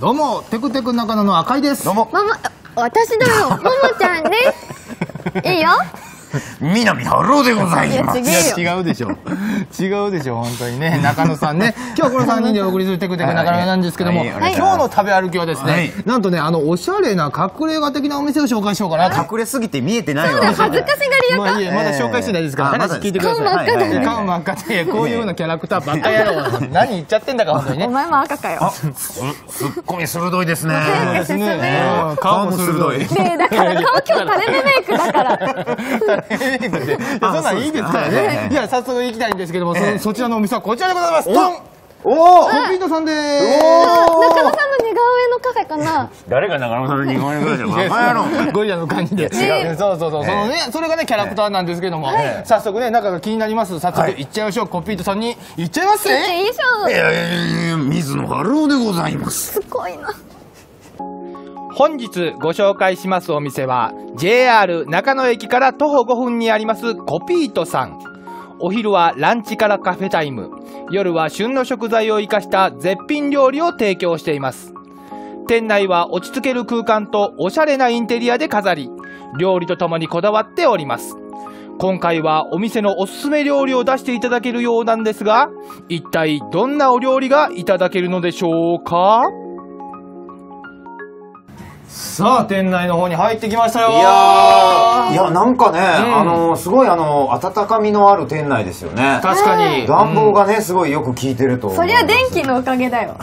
どうもテクテク中野の赤井ですどうもママ、私だよ。ももちゃんです。いいよ。南春郎でございます。いや違うよ。違うでしょ。違うでしょ本当にね。中野さんね。今日この3人でお送りするテクテク中野なんですけども、はいはい今日の食べ歩きはですね、はい。なんとねあのおしゃれな隠れ家的なお店を紹介しようかなと。隠れすぎて見えてないわ恥ずかしがり屋か。まあいいえまだ紹介してないですから、えーあ話聞いてください。顔真っ赤で、こういうようなキャラクターばっかやろう。何言っちゃってんだか、本当にね。お前も赤かよ。すすっごい鋭いですね。顔も鋭い。ねえ、だから顔今日垂れ目メイクだから。い やそんなんいいですからね。いいや、早速行きたいんですけども、そちらのお店はこちらでございます。ドンおおコンピートさんでー中野さんの似顔絵のカフェかな。誰が中野さんの似顔絵ぐらいじゃバカ野郎す。ゴリラの感じで。違そうそうそう。そのね、それがね、キャラクターなんですけども、早速ね、中が気になります。早速はい行っちゃいましょう。コンピートさんに行っちゃいますね。え、いいじゃん。いやいやいや水野春郎でございますすごいな。本日ご紹介しますお店は JR 中野駅から徒歩5分にありますコピートさん。お昼はランチからカフェタイム。夜は旬の食材を生かした絶品料理を提供しています。店内は落ち着ける空間とおしゃれなインテリアで飾り料理とともにこだわっております。今回はお店のおすすめ料理を出していただけるようなんですが一体どんなお料理がいただけるのでしょうか？さあ店内の方に入ってきましたよ。いやー。いやなんかね、あのすごいあの温かみのある店内ですよね。確かに。暖房がねすごいよく効いてると思そりゃ電気のおかげだよ。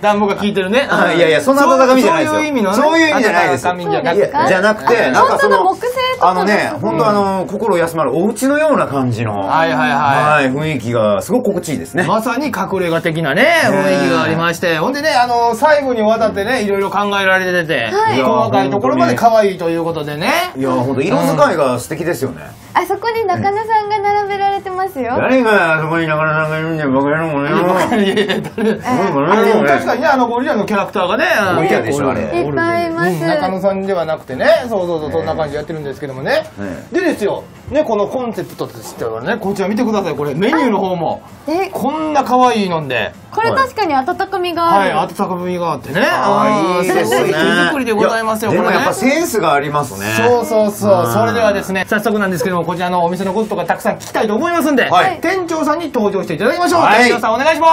暖房が効いてるね。あ いやいやそんな温かみじゃないですよ。そういう意味のね。そういう意味じゃないですよ。温かみじゃなくて。なくてなんかその木製あのね本当あの心休まるお家のような感じのはいはいははい雰囲気がすごく心地いいですねい。まさに隠れ家的なね、雰囲気がありまして。ほんでね、あの、最後にわたってね、いろいろ考えられてて、はい細かいところまで可愛いということでね。いや本当色使いが素敵ですよねあそこに中野さんが並べられてますよ。誰がそこに中野さんがいるんだよバカ野郎もね いやいや、誰あでも確かにね、あのゴリラのキャラクターがね、ゴリラでしょあれいっぱいいますうん中野さんではなくてね、そうそうそう、そんな感じでやってるんですけどもね。ねでですよ、ね、このコンセプトとしてはね、こちら見てください、これ、メニューの方も。え、こんな可愛いので、これ確かに温かみがはい、ある。温かみがあってね。あーいいですねごい手作りでございますよ、これやでもやっぱ。センスがありますねそうそうそうう。んそれではですね、早速なんですけども、こちらのお店のこととかたくさん聞きたいと思いますんで、はい。店長さんに登場していただきましょう。はい。店長さんお願いしま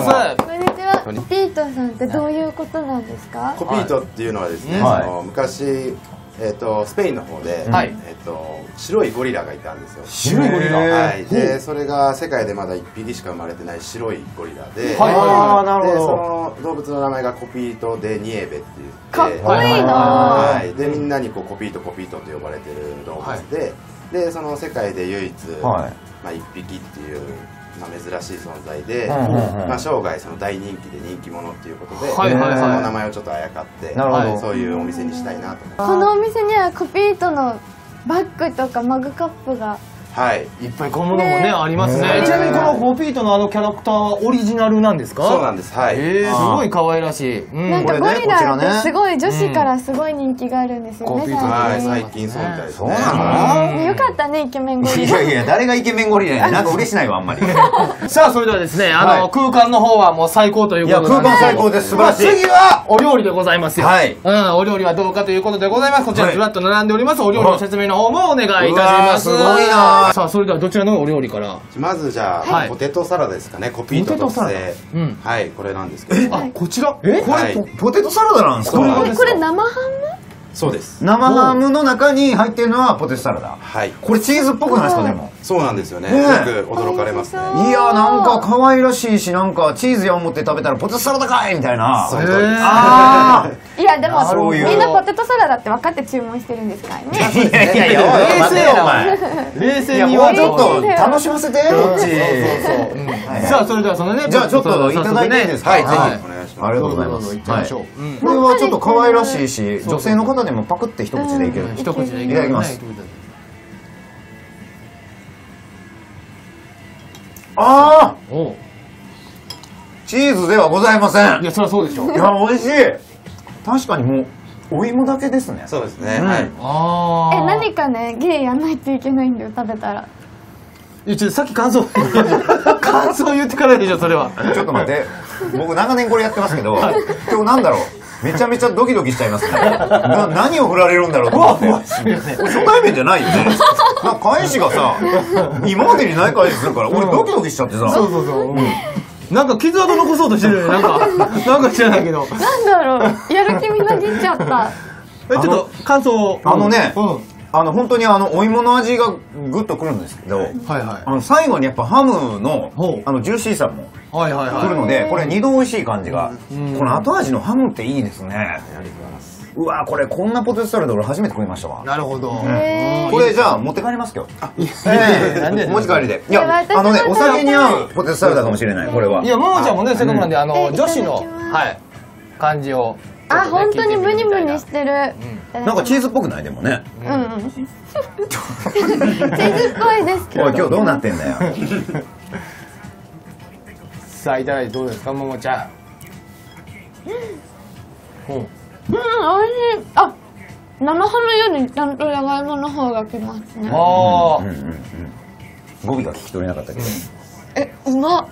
す。はこんにちは。ピートさんってどういうことなんですか？コピートっていうのはですね、はい。その昔、えっとスペインの方で、はい。えっと白いゴリラがいたんですよ。白いゴリラ？はい、でそれが世界でまだ1匹しか生まれてない白いゴリラで、はい。なるほど。でその動物の名前がコピート・デ・ニエベって言ってかっこいいなはい、でみんなにこう。コピートコピートと呼ばれてる動物で、でその世界で唯一、はい。まあ、1匹っていう、まあ、珍しい存在で、うんうんうんまあ、生涯その大人気で人気者っていうことで、はいはいはい。その名前をちょっとあやかってなるほど。そういうお店にしたいなと思って。このお店にはコピートのバッグとかマグカップがはい。いっぱい小物もね、ね。ありますね。ね。ちなみにこのコピートのあのキャラクターはオリジナルなんですか？そうなんです。はい、えー、すごい可愛らしい。うん。なんかゴリラっこちらね。てすごい女子からすごい人気があるんですよね。コピート。はい、最最近そうみたいですそうねなの近よかったねイケメンゴリラ。いやいや誰がイケメンゴリラやねん。なんか嬉しないわあんまり。さあ、それではですね、あの、はい。空間の方はもう最高ということで。いや空間最高です。素晴らしいまあ次は、お料理でございますよ。はい。うん、お料理はどうかということでございます。こちらはい。ずらっと並んでおります。お料理の説明の方もお願いいたします。うわーすごいなさあ、それではどちらのお料理から？まずじゃあ、はい。ポテトサラダですかね。コピート特ポテトサラダ。製。うん。はいこれなんですけど。あ、こちら？えこはい。れポポテトサラダなんですか？これ生ハそうです。生ハムの中に入ってるのはポテトサラダ。はい。これチーズっぽくないですかでも。そうなんですよね。ねよく驚かれますね。いやなんか可愛らしいしなんかチーズや思って食べたらポテトサラダかいみたいな。その通りですいやでもみんなポテトサラダって分かって注文してるんですからね。あいやいやいや冷静よお前冷いや静にもうちょっとと楽しませて。こっちうんさあ、それではそのね、じゃあちょっといただいていいですか？はい、ぜはいひお願い。しますありがとうございます。どうぞどうぞ行っちゃい。ましょう。うん。これはちょっと可愛らしいし女性の方でもパクって一口でいける。一口でいただきます。ああチーズではございません。いや、そりゃそうでしょ。いや美味しい。確かにもうお芋だけですね。そうですね、うん。はい。ああ。え何かね芸やんないといけないんだよ食べたら。いやちょっとさっき感想。感想言ってからでしょそれは。ちょっと待って僕長年これやってますけど今日なんだろう。めちゃめちゃドキドキしちゃいますね。な何を振られるんだろうと思って初対面じゃないよね。なんか返しがさ今までにない返しするから俺ドキドキしちゃってさ。そうそうそう、うん、なんか傷跡残そうとしてるよね。なんかなんか知らないけど。なんだろう。やる気みなぎっちゃった。えちょっと感想を。あのねうん、はいあの本当にあのお芋の味がグッとくるんですけどはいあの最後にやっぱハムのあのジューシーさもはいはいはい。来るのでこれ二度美味しい感じがうん。この後味のハムっていいですね。ありがとうございますうわこれこんなポテトサラダ俺初めて食いましたわ。なるほど、へー。これじゃあ持って帰ります今日。ええ。なんでお持ち帰りでいいやあのねもお酒に合うポテトサラダかもしれないこれは。いやももちゃんもねせっかくなんであのえ女子のはい感じをあ本当にブニブニししてる。なんかチーズっぽくないでもね。うん。う んチーズっぽいですけど。おい今日どうなってんだよ。さあいただいてどうですかももちゃん。うん。うん。美味しい。あ生ハムよりちゃんとじゃがいもの方がきますね。あうんうんうん語尾が聞き取れなかったけど。えうまっ。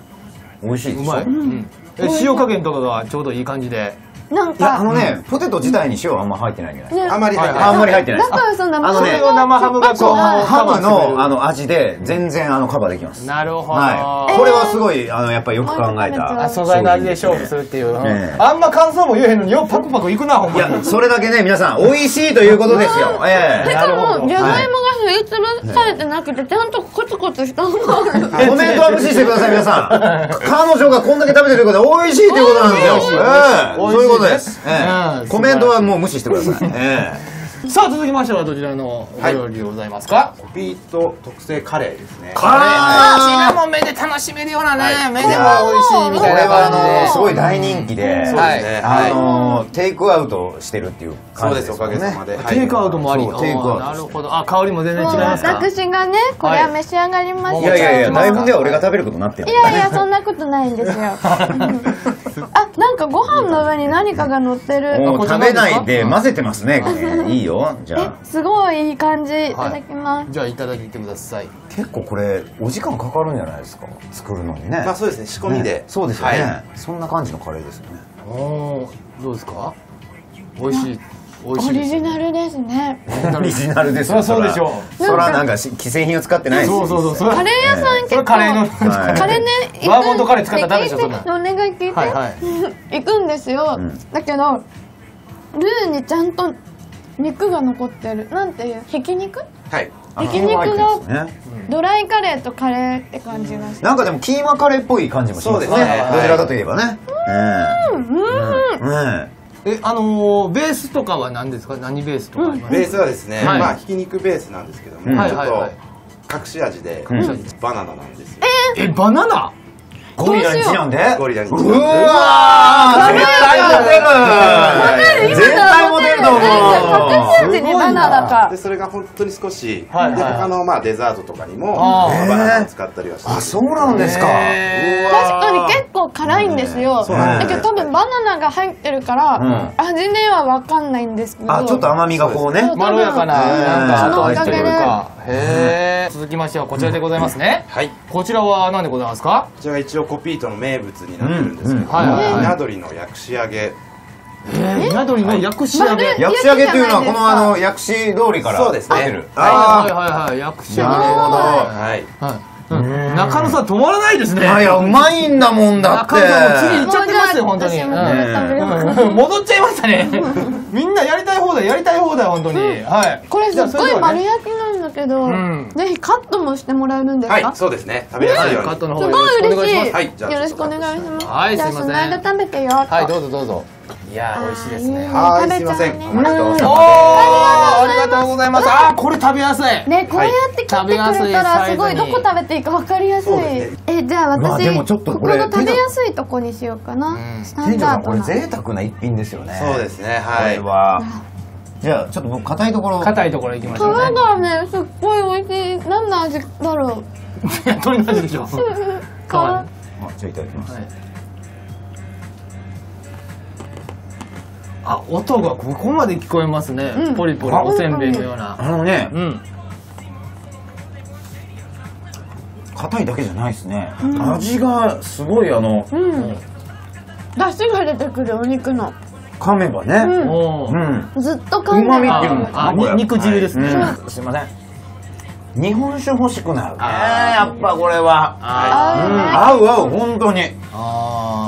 美味しいでしょ？あうまい、うん、え塩加減とかがちょうどいい感じでなんいやあかのねポテト自体に塩あんま入ってないんじゃないですね。あまり入ってかあんないまり入ってないです。だからその生あのねハムそれを生ハムがこうそうあのハムのあの味で全然あのカバーできます。なるほど、はい。これはすごいあのやっぱりよく考えた。あ素材の味で勝負するっていう、ええ。あんま感想も言えへんのにようパクパクいくなほんいまに。やそれだけね皆さん美味しいということですよ。ええ。しかなるほどもじゃがいもがすりつぶされてなくてちゃんとコツコツした。コメントは無視してください皆さん。彼女がこんだけ食べてることは美味しいということなんですよ。美味しい。ええ。美味しい。そういうことです。えうん。えコメントはもう無視してください。えさあ続きましてはどちらのお料理でございますか、コピート特製カレーですね。えカレー。シナモン目で楽しめるようなね、はい目でも美味しいみこれたいな。感じではあのすごい大人気でそうですねあはい。のテイクアウトしてるっていうそうですお感じですよねかげさまで。はい。テイクアウトもあり。そうテイクアウト。なるほど。あ香りも全然違もいうますか？私がねこれは召し上がりましたいやいやいやだいぶでは俺が食べることになってるいやいやそんなことないんですよ かご飯の上に何かが乗ってる。食べない何で混ぜてますねこれ。い。いよ。じゃえあすごいいい感じ。いただきます。じゃあいただいてください。結構これお時間かかるんじゃないですか作るのにね。まあそうですね仕込みで、ね。そうですよね、はい。そんな感じのカレーですよね。おーどうですか？美味しいオリジナルですね。オリジナルですそりゃそうでしょそらそらなんかし既製品を使ってないですそうそうそうカレー屋さんそれ結構カレーのはい。カレーねバーモントカレー使ったらダメでしょお願い聞いて、はいはい。行くんですよ、うん。だけどルーにちゃんと肉が残ってる。なんていうひき肉？はい。ひき肉が入ってるんですね。ドライカレーとカレーって感じがしてなんかでもキーマカレーっぽい感じもしますね。そうですね。どちらかといえばね。うん。えええあのーベースとかは何ですか？何ベースとかあります？ベースはですね、はい。まあひき肉ベースなんですけども、うん。はいちょっと隠し味で、うんバナナなんですよ、えバナナ？ゴリラにちなんで？ゴリラにちうなんで。わー絶対モテる絶対モテると思う隠し味にバナナかでそれが本当に少し、はいはい。で他のまあデザートとかにもバナナを使ったりはしてあそうなんですか。確かに結構辛いんですよ、そうなんですだけど多分バナナが入ってるから、うん。味では分かんないんですけど。あちょっと甘みがこうね。まろやかなうんなんか後味というそのおかげでかへえ続きましてはこちらでございますね。はい。こちらは何でございますか？こちらが一応コピートの名物になってるんですけども、うんうん。はいはいはい。ひな鳥の薬師揚げ。えー、宿りの薬師揚げ？丸薬師揚げっていうのはこのあの焼薬師通りからそうですね。出てる。はい。あはいはいはい。薬師揚げ。なるほど。はい。はい。うん。中野さん止まらないですね。あいやうまいんだもんだって。中野さんも次行っちゃってますよ本当に。戻っちゃいましたね。みんなやりたい放題やりたい放題本当に。はい。これすっごい丸焼きなんだけど、うん。ぜひカットもしてもらえるんですか、はいそうですね。食べやすいように、カットのす方よろしくおごい嬉しい願いしますはいじゃあよろしくお願いします。じゃあはいすいません。その間食べてよ。はいどうぞどうぞ。いやー美味しいですね。はい食べちゃうね。すいません。おめでとうございおーまありがとうございます。あーこれ食べやすい。ねこうやって切ってくれたらすごいどこ食べていいか分かりやすい、そうですねえじゃあ私、これここの食べやすいとこにしようかな、ん。スタン店長さんこれ贅沢な一品ですよね。そうですねこはい。れはじゃあちょっと僕硬いところ。硬いところ行きましょう皮ね。がねすっごい美味しい何の味だろう？いや鳥の味でしょ皮 あじゃあいただきます。はいあ音がここまで聞こえますね、うん。ポリポリおせんべいのような。あのね。うん。硬いだけじゃないですね、味がすごいあのうん。出汁が出てくるお肉の噛めばね。うん。ずっと噛んで旨味っていうのあに肉汁ですね、うん。すいません。日本酒欲しくなるね。やっぱこれは。あうん。合う合う本当に。あ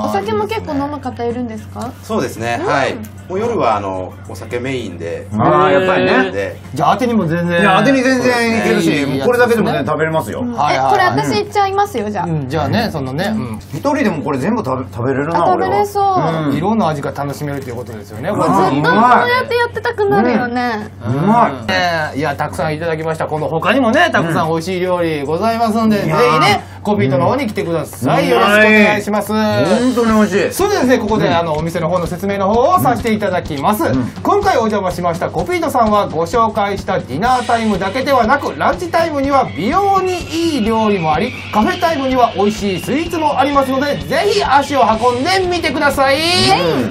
お酒も結構飲む方いるんですか？そうですね、はい。もう夜はあのお酒メインでああやっぱりね。でじゃあ当てにも全然。いや当てに全然いけるしこれだけでもね食べれますよ。はいはいえこれ私いっちゃいますよじゃあ。うんじゃあねそのね、うん。一人でもこれ全部食べ食べれるなあ食べれそう。うん。いろんな味が楽しめるということですよね。これあずっとこうやってやってたくなるよね。うまい。ねいやたくさんいただきました。この他にもねたくさん美味しい料理ございますんで、ぜひねコピートの方に来てください、うん。よろしくお願いします、本当に美味しい。それではですねここで、あのお店の方の説明の方をさせていただきます、今回お邪魔しましたコピートさんはご紹介したディナータイムだけではなくランチタイムには美容にいい料理もありカフェタイムには美味しいスイーツもありますのでぜひ足を運んでみてください、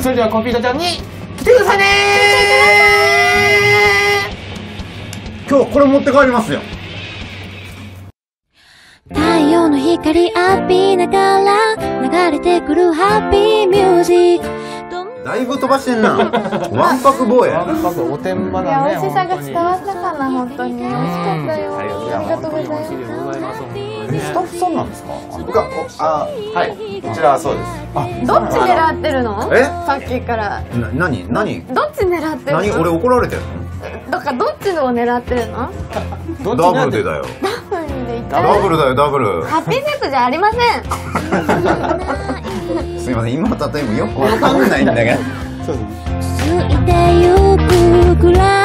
それではコピートちゃんに来てくださいね。今日これ持って帰りますよ太陽の光浴びながら流れてくるハッピーミュージック。だいぶ飛ばしてんな。わんぱく坊や。わんぱくおてんばいやだね美味しさが伝わったかな本当に。美味しかったよ。ありがとうございます。スタッフさんなんですか？あはい。こちらはそうです。どっち狙ってるの？え？さっきから。な何？何？どっち狙ってるの？何？俺怒られてるどっかどっちのを狙ってるのの？ダブルでだよ。ダブル？でい。っちダブルだよダブル。ハッピーセットじゃありません。すいません今の例えもよくわかんないんだけど。ついてゆくくら